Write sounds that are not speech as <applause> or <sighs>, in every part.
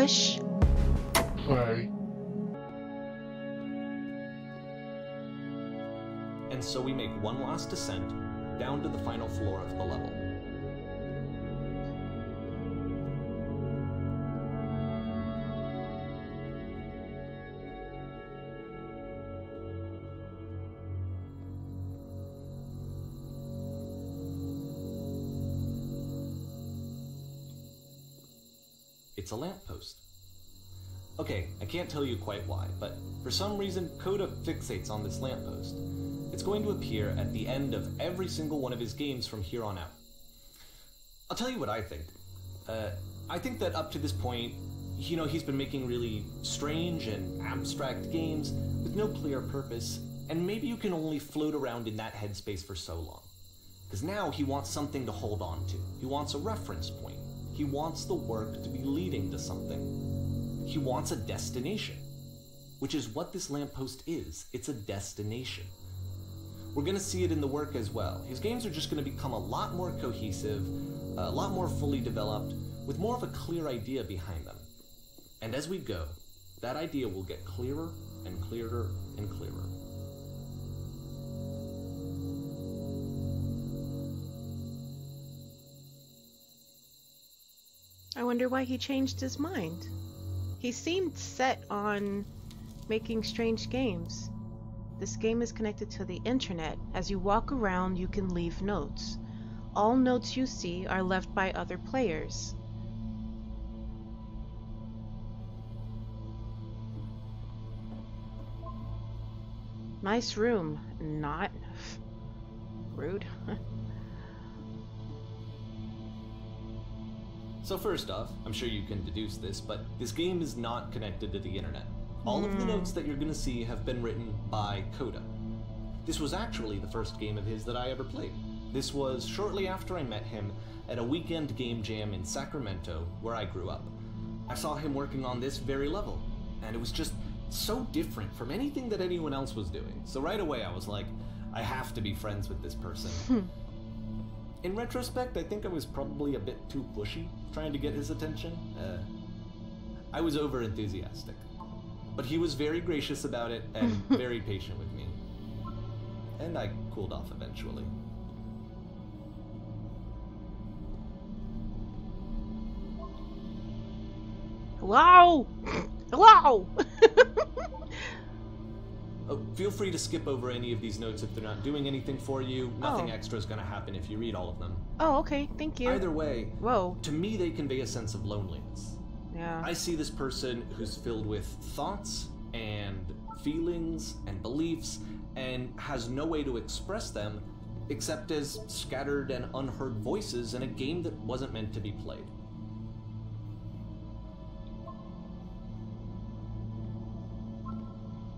push. Play. And so we make one last descent down to the final floor of the level. It's a lamppost. Okay, I can't tell you quite why, but for some reason Coda fixates on this lamppost. It's going to appear at the end of every single one of his games from here on out. I'll tell you what I think. Uh, I think that up to this point, you know, he's been making really strange and abstract games with no clear purpose, and maybe you can only float around in that headspace for so long. Because now he wants something to hold on to. He wants a reference point. He wants the work to be leading to something. He wants a destination, which is what this lamppost is. It's a destination. We're going to see it in the work as well. His games are just going to become a lot more cohesive, a lot more fully developed, with more of a clear idea behind them. And as we go, that idea will get clearer and clearer and clearer. I wonder why he changed his mind. He seemed set on making strange games. This game is connected to the internet. As you walk around, you can leave notes. All notes you see are left by other players. Nice room. Not. <laughs> Rude. <laughs> So first off, I'm sure you can deduce this, but this game is not connected to the internet. All of the hmm. notes that you're going to see have been written by Coda. This was actually the first game of his that I ever played. This was shortly after I met him at a weekend game jam in Sacramento, where I grew up. I saw him working on this very level, and it was just so different from anything that anyone else was doing. So right away I was like, I have to be friends with this person. Hmm. In retrospect, I think I was probably a bit too pushy trying to get his attention. Uh, I was over enthusiastic. But he was very gracious about it and <laughs> very patient with me. And I cooled off eventually. Hello? Hello? <laughs> Oh, feel free to skip over any of these notes if they're not doing anything for you. Nothing Oh. extra is going to happen if you read all of them. oh, okay. Thank you. Either way, Whoa. to me, they convey a sense of loneliness. Yeah. I see this person who's filled with thoughts and feelings and beliefs and has no way to express them except as scattered and unheard voices in a game that wasn't meant to be played.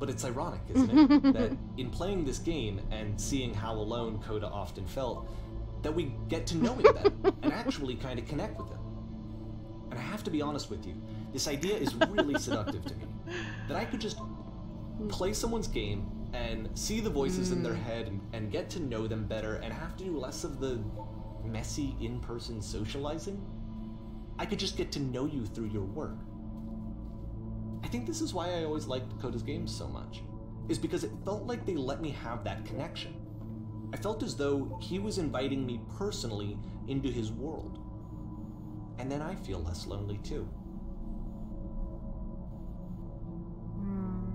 But it's ironic, isn't it? <laughs> that in playing this game and seeing how alone Coda often felt, that we get to know him better and actually kind of connect with him. And I have to be honest with you, this idea is really seductive to me. That I could just play someone's game and see the voices in their hmm. head and, and get to know them better and have to do less of the messy in person socializing. I could just get to know you through your work. I think this is why I always liked Coda's games so much, is because it felt like they let me have that connection. I felt as though he was inviting me personally into his world. And then I feel less lonely too. Hmm.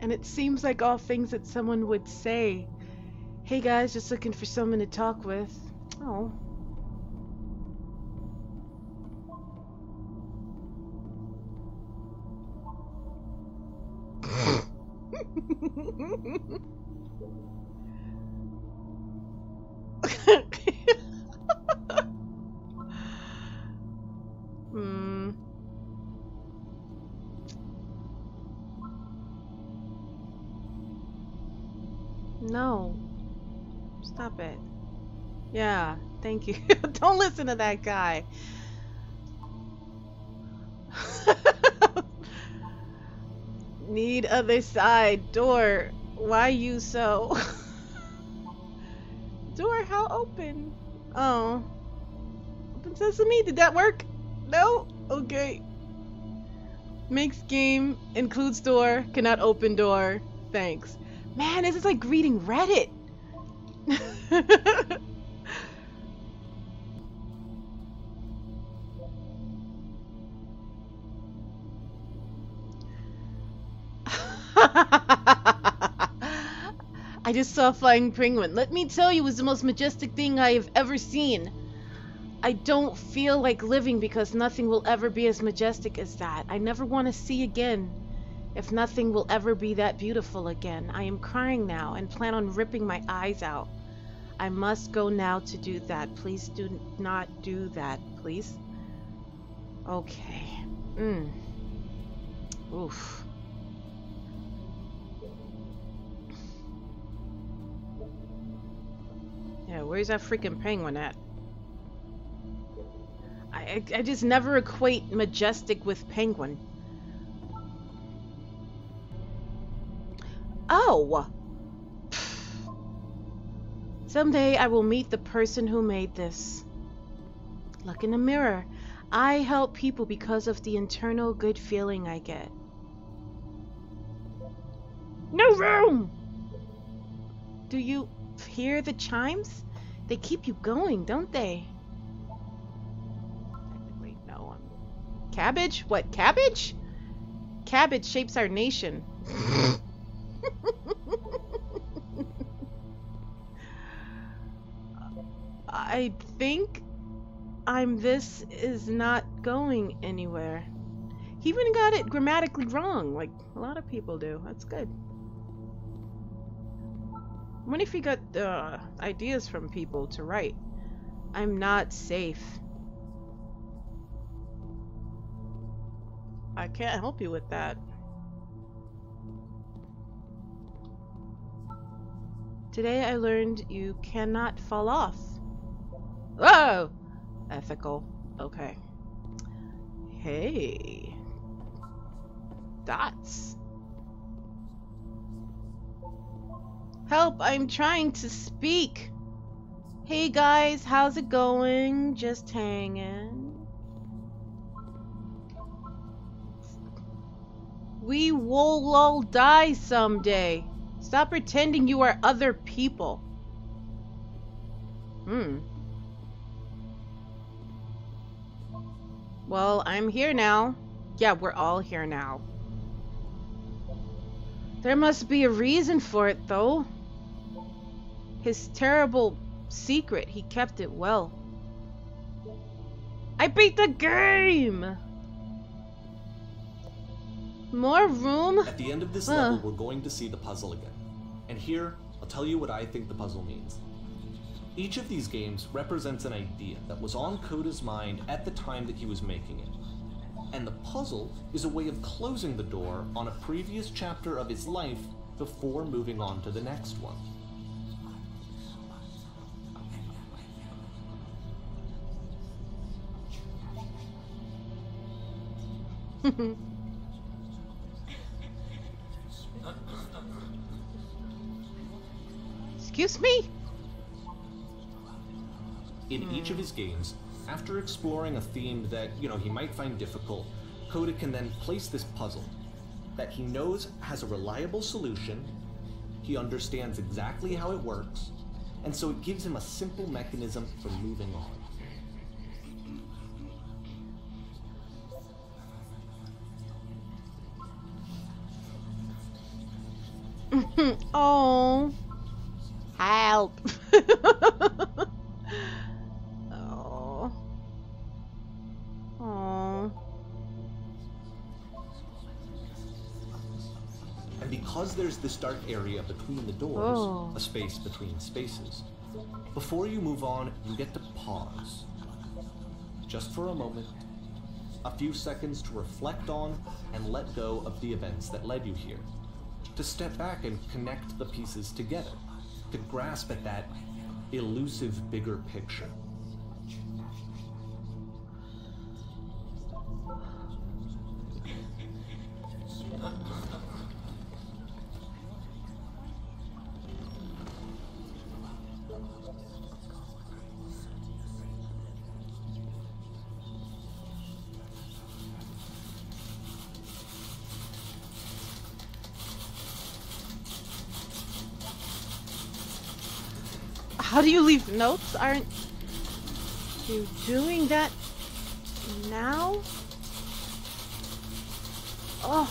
And it seems like all things that someone would say. Hey guys, just looking for someone to talk with. Oh. Hmm. No. Stop it. Yeah, thank you. <laughs> Don't listen to that guy. Other side. Door. Why you so? <laughs> Door, how open? Oh. Open Sesame? Did that work? No? Okay. Makes game, includes door, cannot open door. Thanks. Man, this is like reading Reddit. <laughs> I just saw a flying penguin. Let me tell you, it was the most majestic thing I have ever seen. I don't feel like living because nothing will ever be as majestic as that. I never want to see again. If nothing will ever be that beautiful again. I am crying now and plan on ripping my eyes out. I must go now to do that. Please do not do that, please. Okay. Mm. Oof. Yeah, where's that freaking penguin at? I, I, I just never equate majestic with penguin. Oh! <sighs> Someday I will meet the person who made this. Look in the mirror. I help people because of the internal good feeling I get. No room! Do you hear the chimes? They keep you going, don't they? Wait, no. I'm... Cabbage? What, cabbage? Cabbage shapes our nation. <laughs> I think I'm this is not going anywhere. He even got it grammatically wrong, like a lot of people do. That's good. What if you got uh, ideas from people to write? I'm not safe. I can't help you with that. Today I learned you cannot fall off. Whoa! Ethical. Okay. Hey. Dots. Help, I'm trying to speak. Hey guys, how's it going? Just hanging. We will all die someday. Stop pretending you are other people. Hmm. Well, I'm here now. Yeah, we're all here now. There must be a reason for it, though. His terrible secret, he kept it well. I beat the game! More room? At the end of this Uh. level, we're going to see the puzzle again. And here, I'll tell you what I think the puzzle means. Each of these games represents an idea that was on Coda's mind at the time that he was making it. And the puzzle is a way of closing the door on a previous chapter of his life before moving on to the next one. Excuse me? In each of his games, after exploring a theme that, you know, he might find difficult, Coda can then place this puzzle that he knows has a reliable solution, he understands exactly how it works, and so it gives him a simple mechanism for moving on. This dark area between the doors, Oh. a space between spaces, before you move on, you get to pause. Just for a moment, a few seconds to reflect on and let go of the events that led you here. To step back and connect the pieces together. To grasp at that elusive bigger picture. How do you leave notes? Aren't you doing that now? Oh.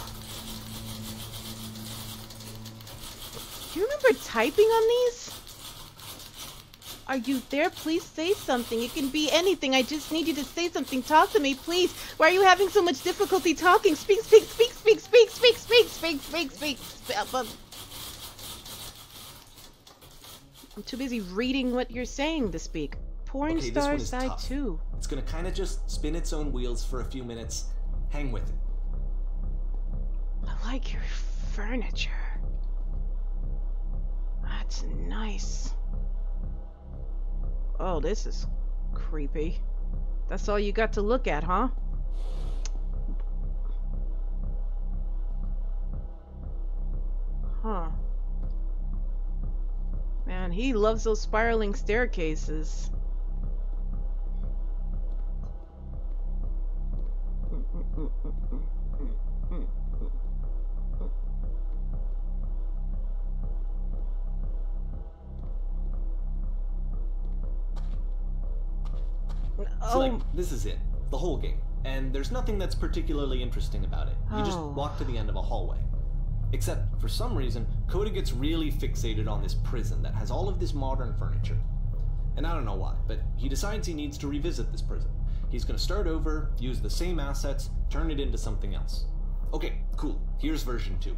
Do you remember typing on these? Are you there? Please say something. It can be anything. I just need you to say something. Talk to me, please. Why are you having so much difficulty talking? Speak, speak, speak, speak, speak, speak, speak, speak, speak, speak. I'm too busy reading what you're saying to speak. Porn Okay, stars tough. too. It's gonna kind of just spin its own wheels for a few minutes. Hang with it. I like your furniture. That's nice. Oh, this is creepy. That's all you got to look at, huh? Huh. Man, he loves those spiraling staircases. So Oh, like, this is it, the whole game, and there's nothing that's particularly interesting about it. You just Oh. walk to the end of a hallway. Except, for some reason, Coda gets really fixated on this prison that has all of this modern furniture. And I don't know why, but he decides he needs to revisit this prison. He's gonna start over, use the same assets, turn it into something else. Okay, cool. Here's version 2.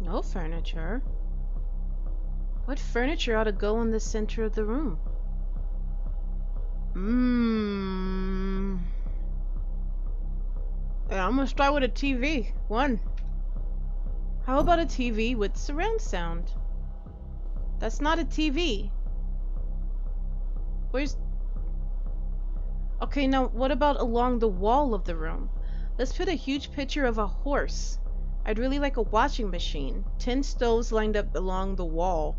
no furniture. What furniture ought to go in the center of the room? Mmm. Yeah, I'm gonna start with a TV. One. How about a TV with surround sound? That's not a TV. Where's. Okay, now what about along the wall of the room? Let's put a huge picture of a horse. I'd really like a washing machine. Ten stoves lined up along the wall.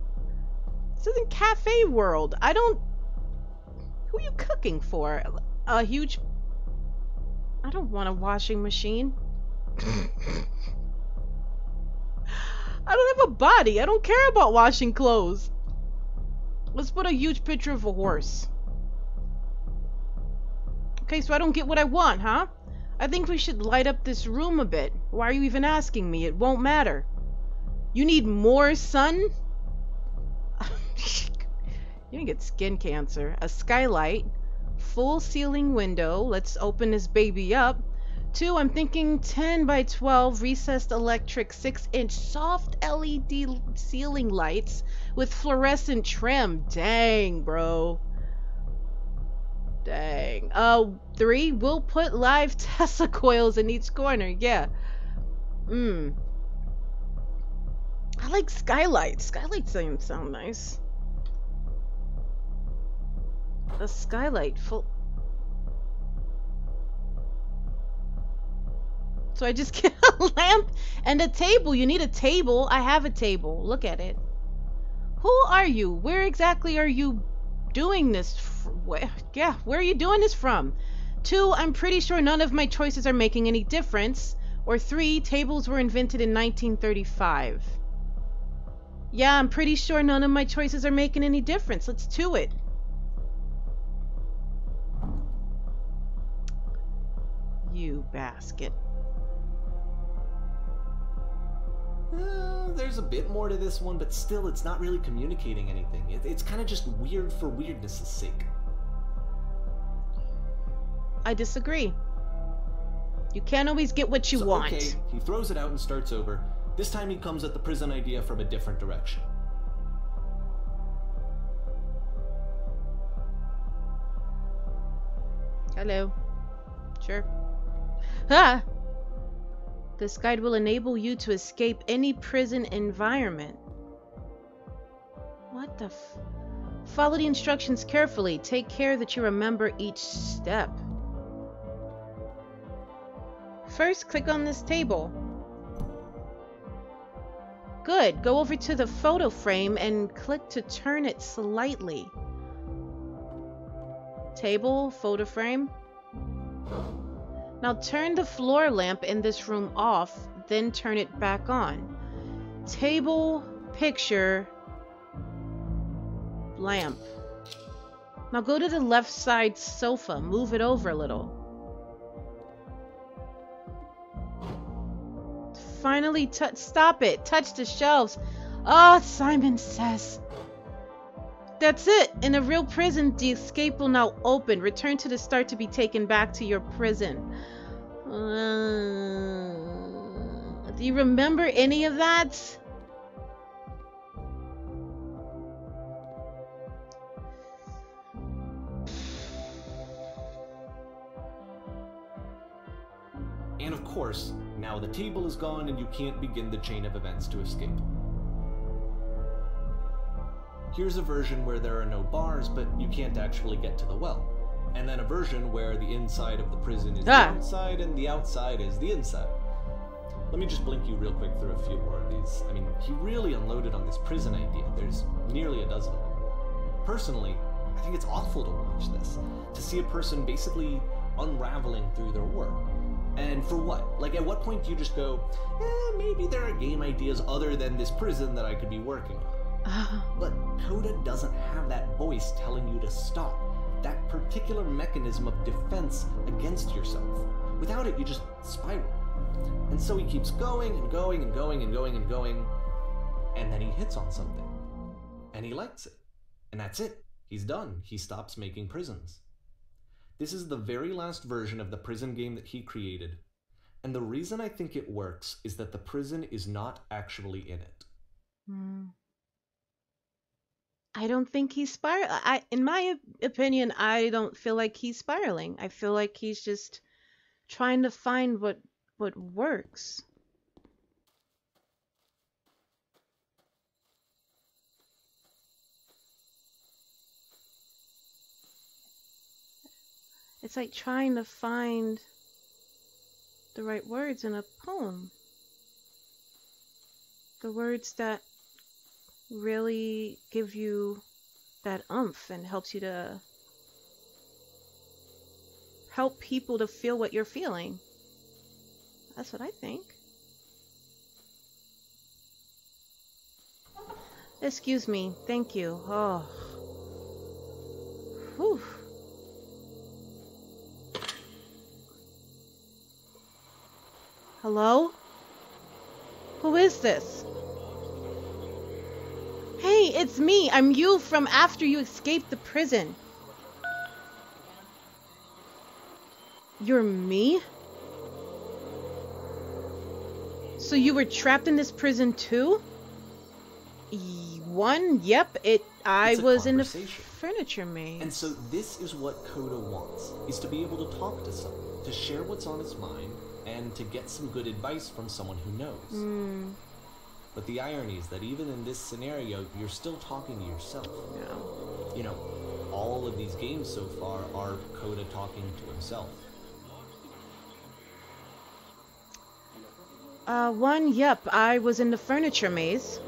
This isn't Cafe World. I don't. Who are you cooking for? A huge. I don't want a washing machine. I don't have a body. I don't care about washing clothes. Let's put a huge picture of a horse. Okay, so I don't get what I want, huh? I think we should light up this room a bit. Why are you even asking me? It won't matter. You need more sun? <laughs> you can get skin cancer. A skylight. Full ceiling window. Let's open this baby up. Two, I'm thinking 10 by 12 recessed electric 6 inch soft LED ceiling lights with fluorescent trim. Dang, bro. Dang. Uh, three, we'll put live <laughs> Tesla coils in each corner. Yeah. Mmm. I like skylights. Skylights sound, sound nice. A skylight full. So I just <laughs> get a lamp and a table. You need a table. I have a table. Look at it. Who are you? Where exactly are you doing this? Where, yeah, where are you doing this from? Two, I'm pretty sure none of my choices are making any difference. Or three, tables were invented in 1935. Yeah, I'm pretty sure none of my choices are making any difference. Let's do it. You basket. Uh, there's a bit more to this one, but still, it's not really communicating anything. It, it's kind of just weird for weirdness' sake. I disagree. You can't always get what you So, want. Okay, he throws it out and starts over. This time he comes at the prison idea from a different direction. Hello. Sure. Ah! This guide will enable you to escape any prison environment. What the f- Follow the instructions carefully. Take care that you remember each step. First, click on this table. Good. Go over to the photo frame and click to turn it slightly. Table, photo frame. Now turn the floor lamp in this room off, then turn it back on. Table, picture lamp. Now go to the left side sofa. Move it over a little. Finally, touch. Stop it. Touch the shelves. Ah, oh, Simon says. That's it. In a real prison, the escape will now open. Return to the start to be taken back to your prison. Uh, do you remember any of that? And of course, now the table is gone and you can't begin the chain of events to escape. Here's a version where there are no bars, but you can't actually get to the well. And then a version where the inside of the prison is ah. the outside and the outside is the inside. Let me just blink you real quick through a few more of these. I mean, he really unloaded on this prison idea. There's nearly a dozen of them. Personally, I think it's awful to watch this. To see a person basically unraveling through their work. And for what? Like, at what point do you just go, eh, maybe there are game ideas other than this prison that I could be working on? <sighs> But Coda doesn't have that voice telling you to stop. That particular mechanism of defense against yourself. Without it, you just spiral. And so he keeps going and going and going and going and going, and then he hits on something. And he likes it. And that's it. He's done. He stops making prisons. This is the very last version of the prison game that he created. And the reason I think it works is that the prison is not actually in it. Hmm. I don't think he's spiral. I, in my opinion, I don't feel like he's spiraling. I feel like he's just trying to find what what works. It's like trying to find the right words in a poem. The words that really give you that umph and helps you to help people to feel what you're feeling. That's what I think. Excuse me. Thank you. Oh. Whew. Hello? Who is this? Hey, it's me. I'm you from after you escaped the prison. You're me? So you were trapped in this prison too? One, yep, it I was in the furniture maze. And so this is what Coda wants, is to be able to talk to someone, to share what's on his mind, and to get some good advice from someone who knows. Mm. But the irony is that even in this scenario, you're still talking to yourself. Yeah. You know, all of these games so far are Coda talking to himself. Uh, one, yep, I was in the furniture maze.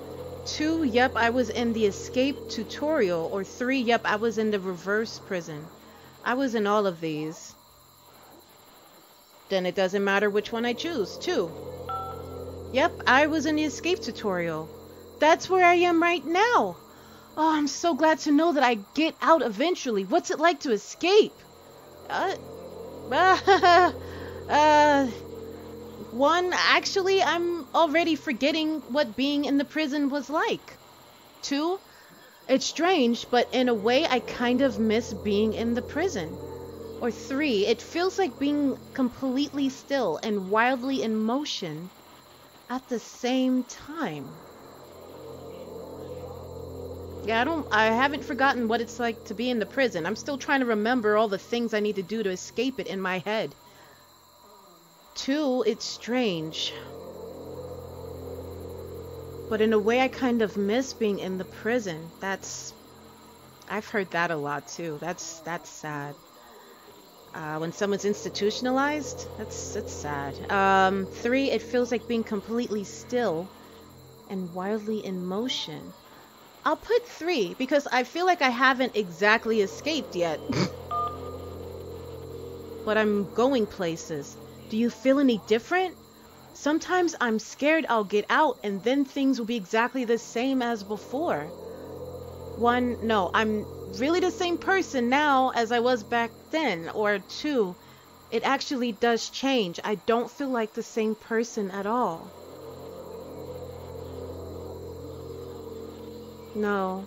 Two, yep, I was in the escape tutorial. Or three, yep, I was in the reverse prison. I was in all of these then it doesn't matter which one I choose, too. Yep, I was in the escape tutorial. That's where I am right now. Oh, I'm so glad to know that I get out eventually. What's it like to escape? Uh, uh, <laughs> uh, one, actually, I'm already forgetting what being in the prison was like. Two, it's strange, but in a way, I kind of miss being in the prison or three, it feels like being completely still and wildly in motion at the same time. Yeah, I don't I haven't forgotten what it's like to be in the prison. I'm still trying to remember all the things I need to do to escape it in my head. Two, it's strange. But in a way I kind of miss being in the prison. That's I've heard that a lot too. That's that's sad. Uh, when someone's institutionalized, that's that's sad. Um, three, it feels like being completely still and wildly in motion. I'll put three because I feel like I haven't exactly escaped yet. <laughs> but I'm going places. Do you feel any different? Sometimes I'm scared I'll get out and then things will be exactly the same as before. One, no, I'm really the same person now as I was back then. Or two, it actually does change. I don't feel like the same person at all. No.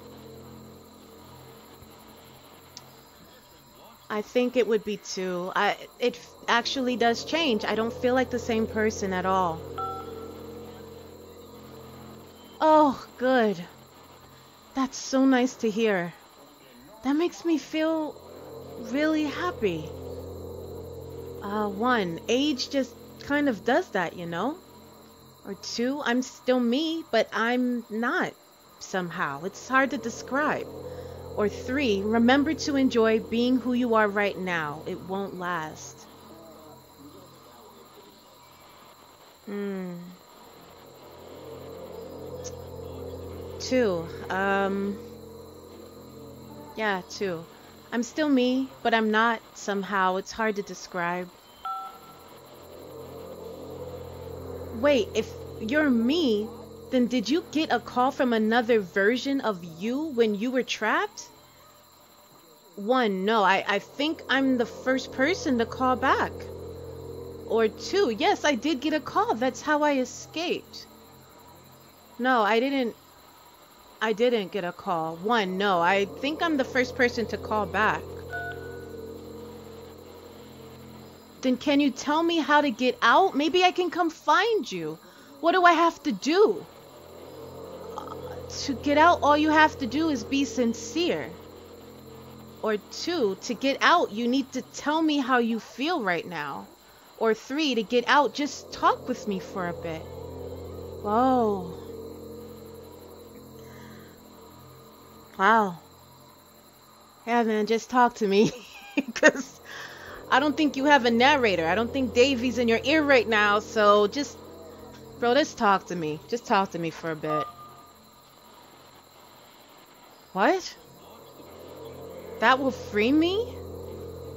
I think it would be two. I it actually does change. I don't feel like the same person at all. Oh, good. That's so nice to hear. That makes me feel really happy. Uh, one, age just kind of does that, you know? Or two, I'm still me, but I'm not somehow. It's hard to describe. Or three, remember to enjoy being who you are right now. It won't last. Hmm. Two. Um. Yeah, two. I'm still me, but I'm not somehow. It's hard to describe. Wait, if you're me, then did you get a call from another version of you when you were trapped? One, no, I, I think I'm the first person to call back. Or two, yes, I did get a call. That's how I escaped. No, I didn't. I didn't get a call. One, no, I think I'm the first person to call back. Then can you tell me how to get out? Maybe I can come find you. What do I have to do? Uh, to get out, all you have to do is be sincere. Or two, to get out, you need to tell me how you feel right now. Or three, to get out, just talk with me for a bit. Whoa. Wow. Yeah, man, just talk to me. <laughs> Because I don't think you have a narrator. I don't think Davey's in your ear right now. So just, bro, just talk to me. Just talk to me for a bit. What? That will free me?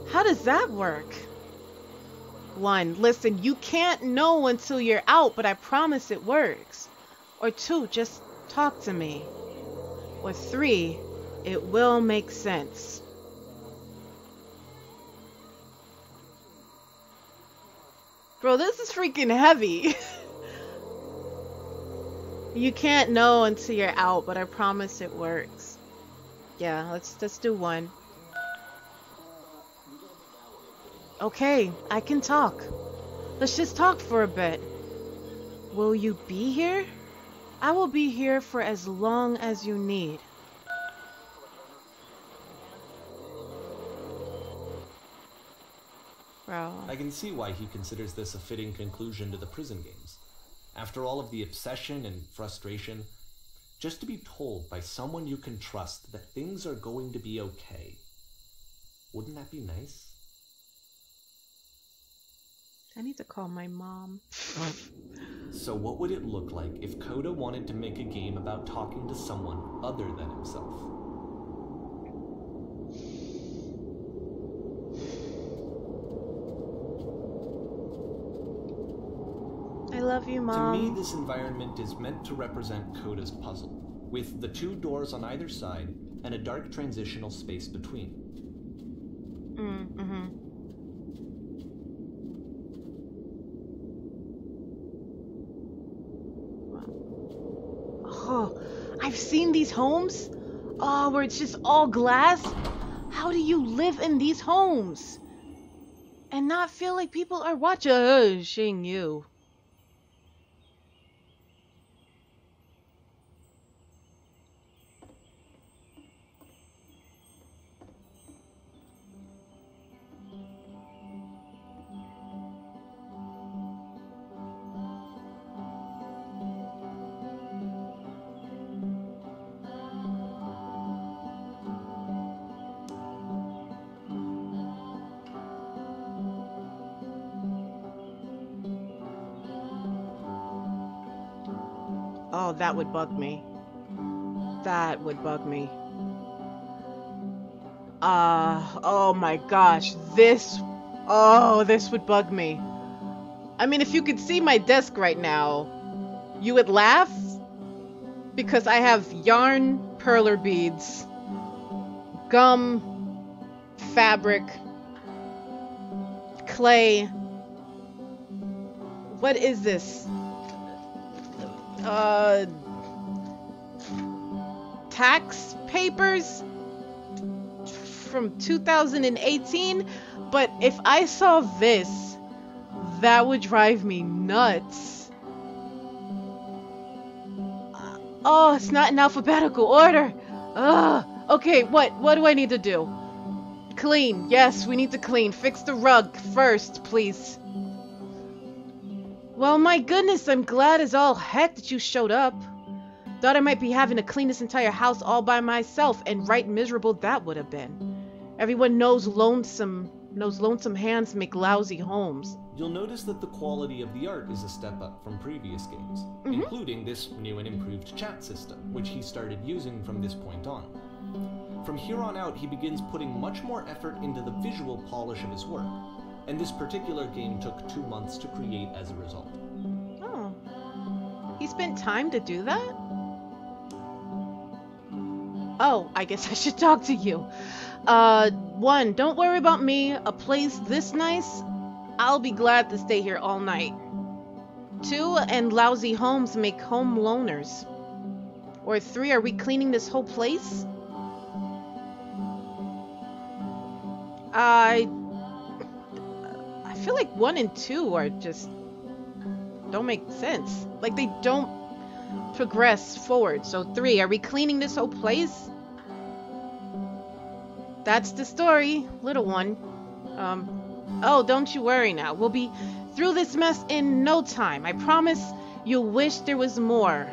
How does that work? One, listen, you can't know until you're out, but I promise it works. Or two, just talk to me. Or three, it will make sense. Bro, this is freaking heavy. <laughs> you can't know until you're out, but I promise it works. Yeah, let's let's do one. Okay, I can talk. Let's just talk for a bit. Will you be here? I will be here for as long as you need. Bro. I can see why he considers this a fitting conclusion to the prison games. After all of the obsession and frustration, just to be told by someone you can trust that things are going to be okay. Wouldn't that be nice? I need to call my mom. so, what would it look like if Coda wanted to make a game about talking to someone other than himself? I love you, Mom. To me, this environment is meant to represent Coda's puzzle, with the two doors on either side and a dark transitional space between. Mm, mm-hmm. Oh, I've seen these homes. Oh, where it's just all glass. How do you live in these homes? And not feel like people are watching you? That would bug me. That would bug me. Uh, oh my gosh, this, oh, this would bug me. I mean, if you could see my desk right now, you would laugh because I have yarn perler beads, gum, fabric, clay. What is this? Uh, tax papers from 2018. But if I saw this, that would drive me nuts. Oh, it's not in alphabetical order. Ugh. Okay, what? What do I need to do? Clean. Yes, we need to clean. Fix the rug first, please. Well, my goodness, I'm glad as all heck that you showed up. Thought I might be having to clean this entire house all by myself, and right miserable that would have been. Everyone knows lonesome knows lonesome hands make lousy homes. You'll notice that the quality of the art is a step up from previous games, Mhm. including this new and improved chat system, which he started using from this point on. From here on out, he begins putting much more effort into the visual polish of his work, and this particular game took two months to create as a result. Oh. He spent time to do that? Oh, I guess I should talk to you. Uh, one, don't worry about me. A place this nice, I'll be glad to stay here all night. Two, and lousy homes make home loners. Or three, are we cleaning this whole place? I... I feel like one and two are just don't make sense. Like they don't progress forward. So three, are we cleaning this whole place? That's the story, little one. Um, oh, don't you worry now. We'll be through this mess in no time. I promise you'll wish there was more.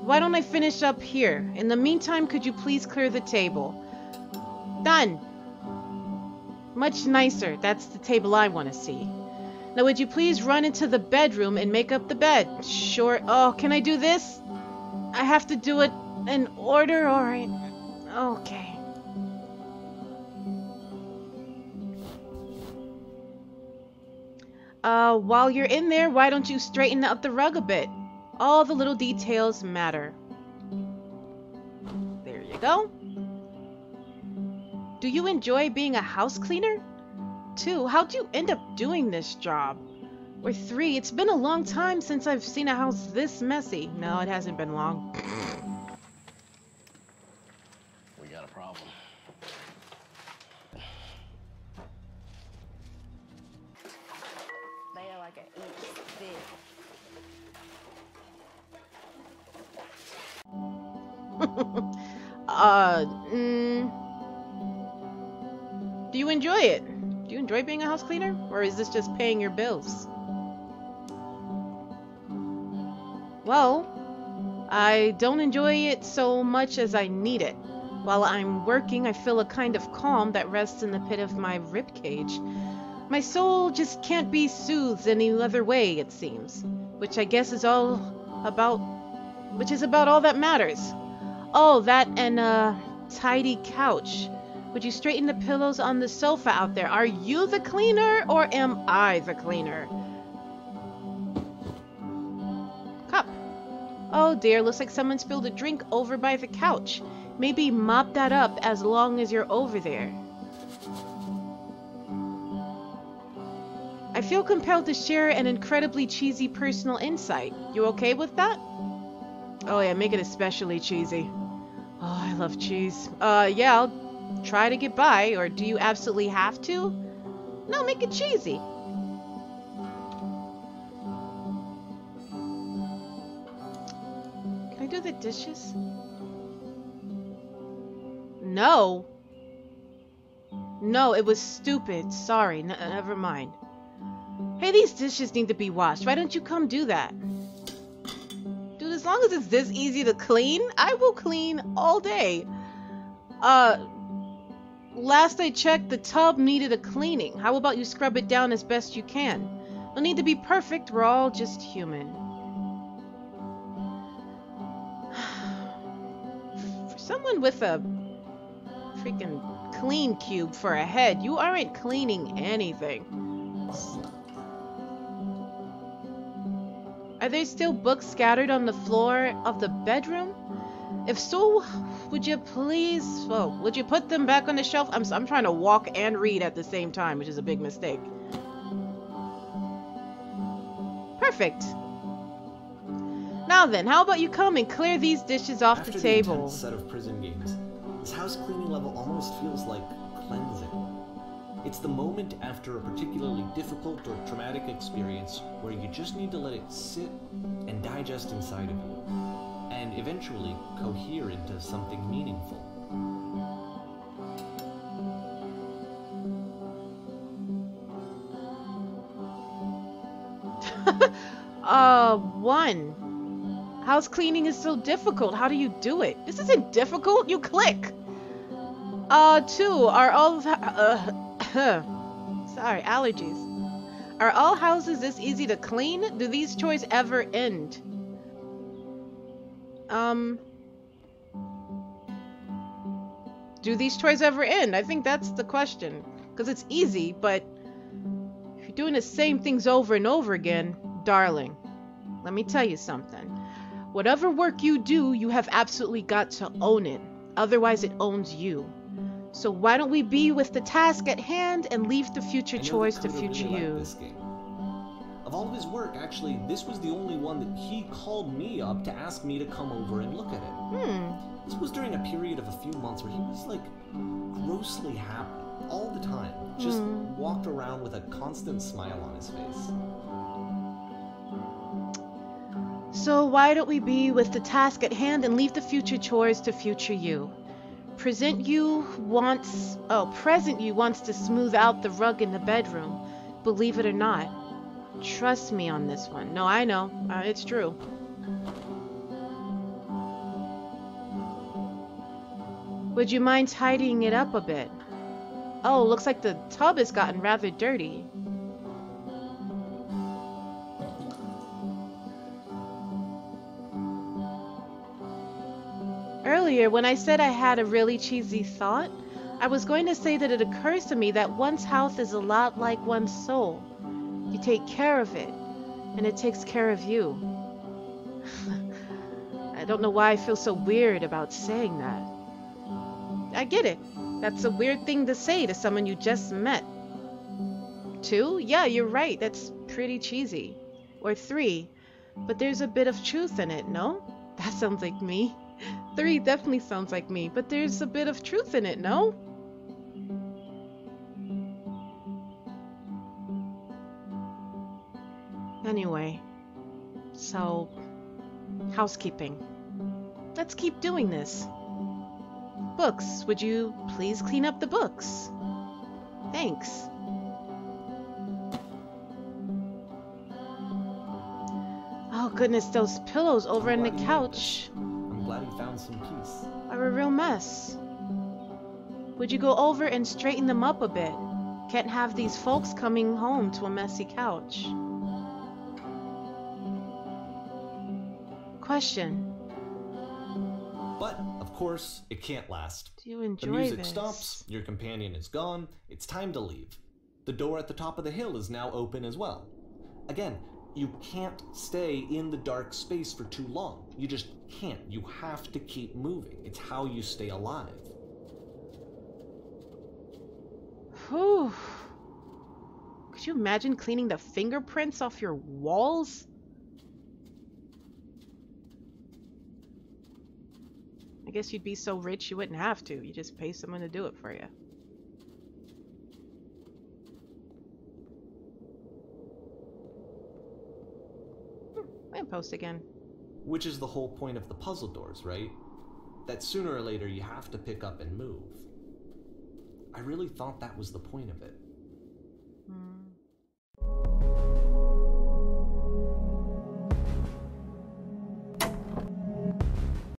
Why don't I finish up here? In the meantime, could you please clear the table? Done. Much nicer. That's the table I want to see. Now, would you please run into the bedroom and make up the bed? Sure. Oh, can I do this? I have to do it in order, alright. Okay. Uh, while you're in there, why don't you straighten up the rug a bit? All the little details matter. There you go. Do you enjoy being a house cleaner? Two, how'd you end up doing this job? Or three, it's been a long time since I've seen a house this messy. No, it hasn't been long. We got a problem. They are like an inch thick. uh, mm, do you enjoy it? Do you enjoy being a house cleaner? Or is this just paying your bills? Well, I don't enjoy it so much as I need it. While I'm working, I feel a kind of calm that rests in the pit of my ribcage. My soul just can't be soothed any other way, it seems. Which I guess is all about. Which is about all that matters. Oh, that and a tidy couch. Would you straighten the pillows on the sofa out there? Are you the cleaner or am I the cleaner? Cup. Oh dear, looks like someone spilled a drink over by the couch. Maybe mop that up as long as you're over there. I feel compelled to share an incredibly cheesy personal insight. You okay with that? Oh yeah, make it especially cheesy. Oh, I love cheese. Uh, yeah, I'll try to get by, or do you absolutely have to? No, make it cheesy. Can I do the dishes? No. No, it was stupid. Sorry, N never mind. Hey, these dishes need to be washed. Why don't you come do that? Dude, as long as it's this easy to clean, I will clean all day. Uh, last I checked, the tub needed a cleaning. How about you scrub it down as best you can? No need to be perfect, we're all just human. <sighs> For someone with a freaking clean cube for a head, you aren't cleaning anything. Are there still books scattered on the floor of the bedroom? If so, would you please, oh, would you put them back on the shelf? I'm, I'm trying to walk and read at the same time, which is a big mistake. Perfect. Now then, how about you come and clear these dishes off After the the table? intense set of prison games, this house cleaning level almost feels like cleansing. It's the moment after a particularly difficult or traumatic experience where you just need to let it sit and digest inside of you, eventually cohere into something meaningful. <laughs> Uh, one. House cleaning is so difficult. How do you do it? This isn't difficult. You click. Uh, two. Are all uh, <clears throat> sorry, allergies. Are all houses this easy to clean? Do these chores ever end? Um. Do these toys ever end? I think that's the question. Because it's easy, but if you're doing the same things over and over again, darling, let me tell you something. Whatever work you do, you have absolutely got to own it. Otherwise, it owns you. So why don't we be with the task at hand and leave the future I know that chores to future really you? Of all of his work, actually, this was the only one that he called me up to ask me to come over and look at it. Hmm. This was during a period of a few months where he was like grossly happy all the time. Just Hmm. walked around with a constant smile on his face. So why don't we be with the task at hand and leave the future chores to future you? Present you wants, oh, present you wants to smooth out the rug in the bedroom. Believe it or not. Trust me on this one. No, I know. Uh, it's true. Would you mind tidying it up a bit? Oh, looks like the tub has gotten rather dirty. Earlier, when I said I had a really cheesy thought, I was going to say that it occurs to me that one's house is a lot like one's soul. You take care of it, and it takes care of you. <laughs> I don't know why I feel so weird about saying that. I get it. That's a weird thing to say to someone you just met. Two? Yeah, you're right. That's pretty cheesy. Or three. But there's a bit of truth in it, no? <laughs> That sounds like me. Three definitely sounds like me, but there's a bit of truth in it, no? Anyway, so housekeeping. Let's keep doing this. Books, would you please clean up the books? Thanks. Oh goodness, those pillows over I'm on the you couch I'm glad he found some peace. are a real mess. Would you go over and straighten them up a bit? Can't have these folks coming home to a messy couch. Question. But, of course, it can't last. Do you enjoy The music this? stops, your companion is gone, it's time to leave. The door at the top of the hill is now open as well. Again, you can't stay in the dark space for too long. You just can't. You have to keep moving. It's how you stay alive. Whew. Could you imagine cleaning the fingerprints off your walls? Guess you'd be so rich you wouldn't have to. You just pay someone to do it for you. Hmm, lamppost again. Which is the whole point of the puzzle doors, right? That sooner or later you have to pick up and move. I really thought that was the point of it.